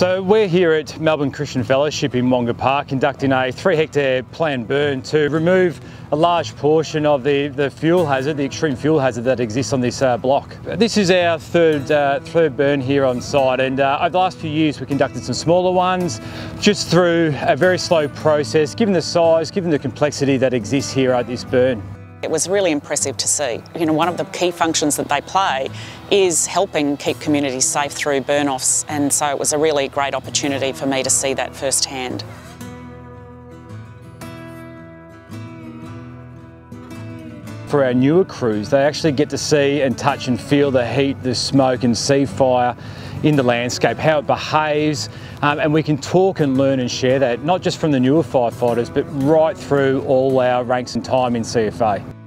So we're here at Melbourne Christian Fellowship in Wonga Park conducting a three hectare planned burn to remove a large portion of the, the fuel hazard, the extreme fuel hazard that exists on this uh, block. This is our third, uh, third burn here on site and uh, over the last few years we conducted some smaller ones just through a very slow process given the size, given the complexity that exists here at this burn. It was really impressive to see. You know, one of the key functions that they play is helping keep communities safe through burn-offs and so it was a really great opportunity for me to see that firsthand. For our newer crews, they actually get to see and touch and feel the heat, the smoke and see fire in the landscape, how it behaves, um, and we can talk and learn and share that, not just from the newer firefighters, but right through all our ranks and time in CFA.